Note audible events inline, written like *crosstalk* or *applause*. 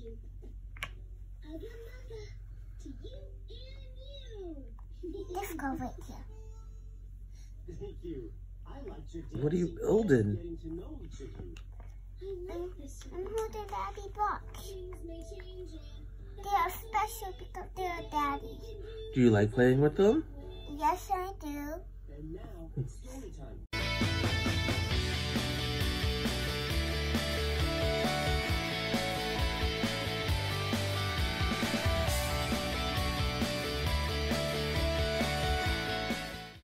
*laughs* Let's go right here. Thank you. I your what are you building? I'm, I'm holding Daddy box. They are special because they are Daddy. Do you like playing with them? Yes, I do. And now it's story time.